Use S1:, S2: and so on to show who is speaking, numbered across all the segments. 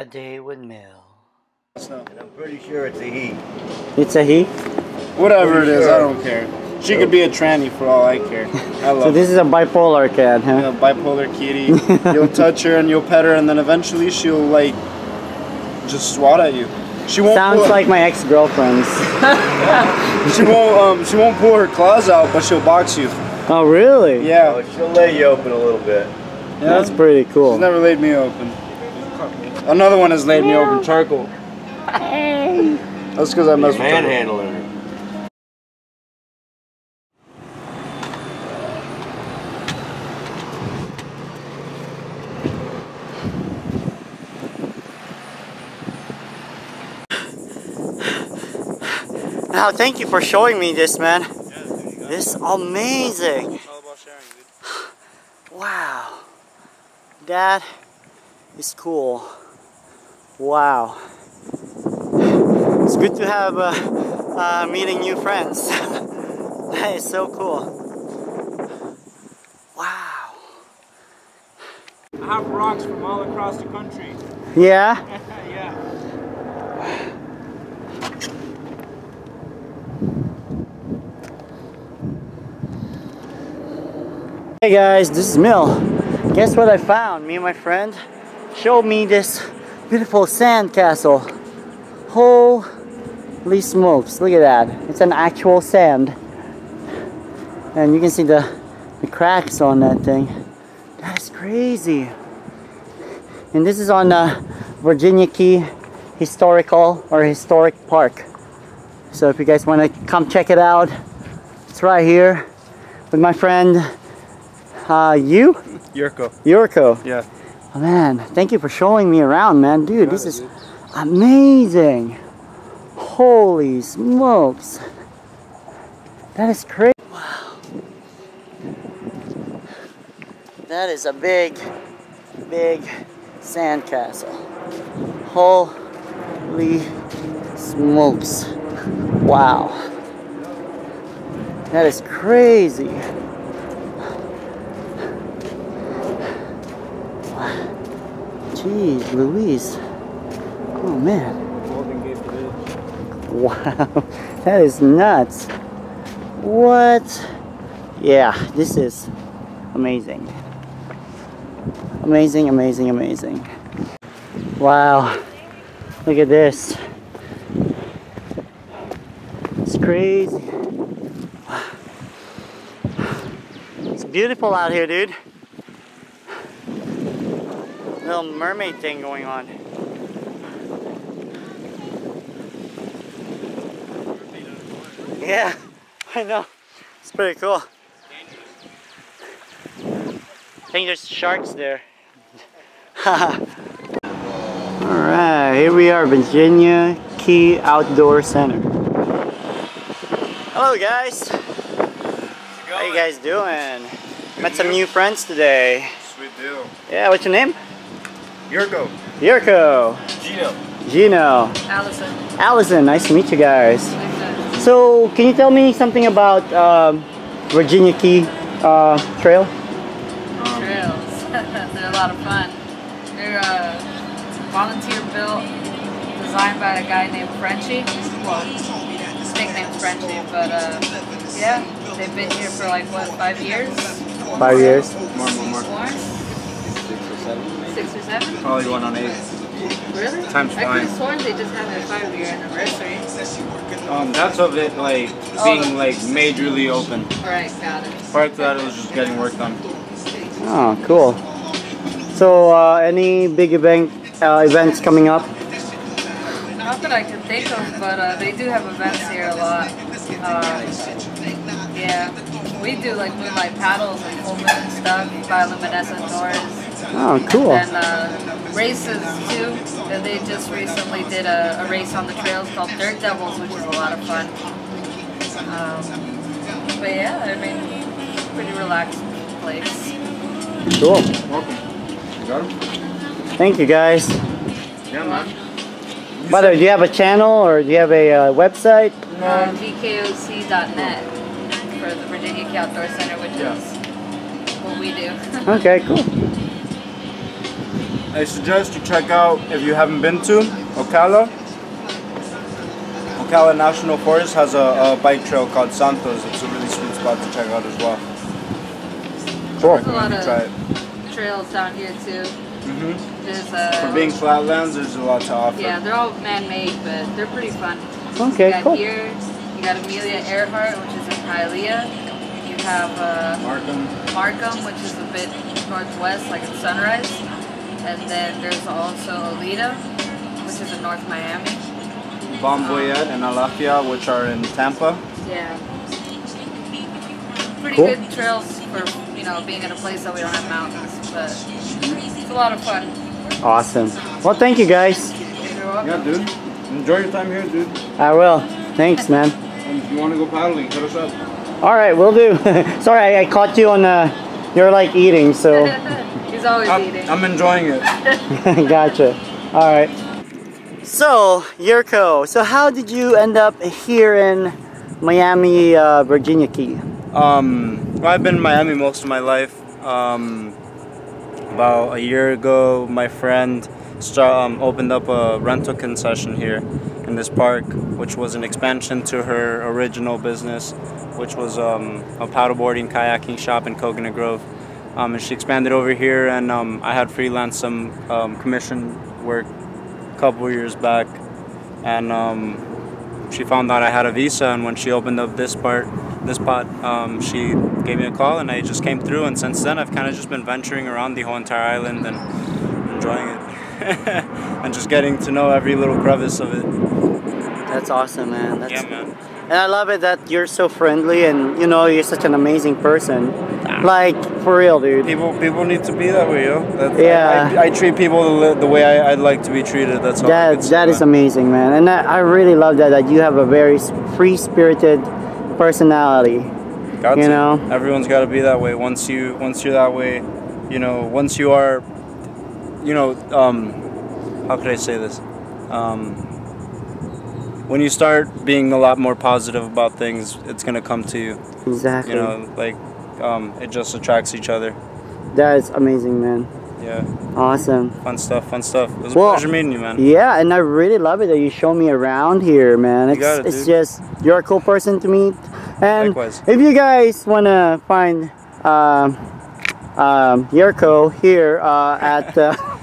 S1: A day with Mil.
S2: And I'm pretty sure it's a he.
S1: It's a he?
S3: Whatever it
S2: Pretty
S3: is,
S2: sure.
S3: I don't care. She could be a tranny for all I care. I love
S1: So this is a bipolar cat, huh?
S3: a bipolar kitty. you'll touch her and you'll pet her, and then eventually she'll like just swat at you. She won't.
S1: Sounds
S3: pull,
S1: like my ex-girlfriend's.
S3: she won't. Um, she won't pull her claws out, but she'll box you.
S1: Oh, really?
S3: Yeah,
S2: Oh, she'll lay you open a little bit.
S3: yeah.
S1: That's pretty cool.
S3: She's
S1: cool.
S3: never laid me open. Another one has laid me open. Charcoal. That's because I mess with her.
S2: Manhandling her.
S1: Now, thank you for showing me this, man. This is amazing. Wow. That is cool. Wow. It's good to have uh, uh, meeting new friends. that is so cool. Wow.
S4: I have rocks from all across the country.
S1: Yeah?
S4: yeah.
S1: Hey guys, this is Mil. Guess what I found? Me and my friend showed me this beautiful sand castle. Holy smokes, look at that. It's an actual sand. And you can see the, the cracks on that thing. That is crazy. And this is on uh, Virginia Key Historical or Historic Park. So if you guys want to come check it out, it's right here with my friend uh, you?
S3: Yurko.
S1: Yurko.
S3: Yeah.
S1: Oh, man, thank you for showing me around, man. Dude, this is amazing. Holy smokes. That is crazy. Wow. That is a big, big sandcastle. Holy smokes. Wow. That is crazy. Jeez, Louise. Oh man. Wow, that is nuts. What? Yeah, this is amazing. Amazing, amazing, amazing. Wow, look at this. It's crazy. It's beautiful out here, dude. Little mermaid thing going on. Yeah, I know. It's pretty cool. I think there's sharks there. Alright, here we are, Virginia Key Outdoor Center. Hello guys. How you guys doing? Met some new friends today.
S3: Sweet deal.
S1: Yeah, what's your name?
S3: Yurko.
S1: Yurko.
S3: Gino.
S1: Gino.
S5: Allison.
S1: Allison, nice to meet you guys. So, can you tell me something about um, Virginia Key uh, Trail?
S5: Trails. They're a lot of fun. They're uh, volunteer built, designed by a guy named Frenchie. Well, his nickname's Frenchie, but uh, yeah, they've been here for like what, five years?
S1: Five years.
S3: More, more, more.
S5: More?
S3: Six or seven.
S5: Six or seven?
S3: Probably going on eight.
S5: Really?
S3: Time's
S5: I could
S3: flying.
S5: have sworn they just had their five year anniversary.
S3: Um, that's of it like being like majorly open.
S5: Alright, got it.
S3: Prior to that, it was just getting work done.
S1: Oh, cool. So, uh, any big event uh, events coming up?
S5: Not that I can think of, but uh, they do have events here a lot. Um, yeah, we do like moonlight paddles and full moon stuff, bioluminescent doors,
S1: Oh, cool.
S5: and uh, races too. And they just recently did a, a race on the trails called Dirt Devils, which is a lot of fun. Um, but yeah, I mean, pretty relaxed place.
S1: Cool.
S3: Welcome. You got him?
S1: Thank you, guys.
S3: Yeah, man.
S1: By the way, do you have a channel or do you have a uh, website?
S5: Uh, VKOC.net for the Virginia Key Outdoor Center, which
S3: Yeah.
S5: is what we do.
S1: Okay, cool.
S3: I suggest you check out if you haven't been to Ocala. Ocala National Forest has a, a bike trail called Santos. It's a really sweet spot to check out as well.
S1: Cool.
S5: There's a lot
S3: recommend you try it.
S5: trails down here too.
S3: Mm -hmm.
S5: There's uh,
S3: For being flatlands, there's a lot to offer.
S5: yeah, they're all man-made, but they're pretty fun.
S1: Okay,
S5: you got
S1: cool.
S5: here, you got Amelia Earhart, which is in Hialeah. You have uh,
S3: Markham.
S5: Markham, which is a bit northwest, like in Sunrise. And then there's also Oleta, which is in North Miami.
S3: Balm Boyette and Alafia, which are in Tampa.
S5: Yeah. Pretty
S1: Cool.
S5: good trails for, you know, being in a place that we don't have mountains, but it's a lot of fun.
S1: Awesome. Well, thank you guys.
S3: Yeah, dude. Enjoy your time here, dude.
S1: I will. Thanks, man.
S3: And if you want to go paddling, hit us up.
S1: All right, we'll do. Sorry, I, I caught you on uh, you're like eating, so
S5: He's always
S3: I'm,
S5: eating.
S3: I'm enjoying it.
S1: gotcha. All right. So, Yurko, so how did you end up here in Miami, uh, Virginia Key?
S3: Um, well, I've been in Miami most of my life. Um, about a year ago, my friend start, um, opened up a rental concession here in this park, which was an expansion to her original business, which was um, a paddleboarding, kayaking shop in Coconut Grove. Um, and she expanded over here, and um, I had freelance some um, commission work a couple years back, and um, she found out I had a visa, and when she opened up this part, this spot, um, she gave me a call, and I just came through. And since then, I've kind of just been venturing around the whole entire island and enjoying it, and just getting to know every little crevice of it.
S1: That's awesome, man. That's,
S3: Yeah, man.
S1: And I love it that you're so friendly and you know you're such an amazing person. Like for real, dude.
S3: People, people need to be that way, yo. That's,
S1: Yeah.
S3: I, I, I treat people the, the way I, I'd like to be treated. That's all.
S1: That that is amazing, man. And I, I really love that that you have a very free spirited personality.
S3: Got
S1: you
S3: to.
S1: know?
S3: everyone's got to be that way. Once you, once you're that way, you know, once you are, you know, um, how could I say this? Um, when you start being a lot more positive about things, it's gonna come to you.
S1: Exactly.
S3: You know, like um, it just attracts each other.
S1: That is amazing, man.
S3: Yeah,
S1: Awesome.
S3: fun stuff, fun stuff. It was
S1: Well,
S3: a pleasure meeting you, man.
S1: Yeah, and I really love it that you show me around here, man. It's
S3: got it,
S1: it's just you're a cool person to meet. And
S3: Likewise.
S1: if you guys wanna find um, um, Yurko here uh, at uh,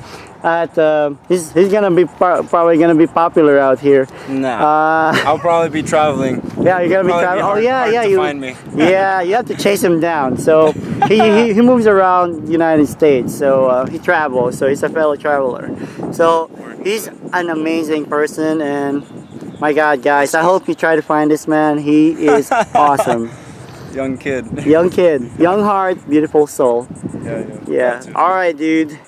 S1: at uh, he's he's gonna be probably gonna be popular out here.
S3: Nah,
S1: Uh,
S3: I'll probably be traveling.
S1: yeah, you're gonna be traveling. oh yeah,
S3: hard
S1: yeah,
S3: to
S1: you.
S3: find me.
S1: yeah, you have to chase him down. So he, he, he moves around United States. So uh, he travels. So he's a fellow traveler. So he's an amazing person, and my God, guys, I hope you try to find this man. He is awesome.
S3: Young kid.
S1: Young kid, young heart, beautiful soul.
S3: yeah, yeah.
S1: Yeah. All right, dude.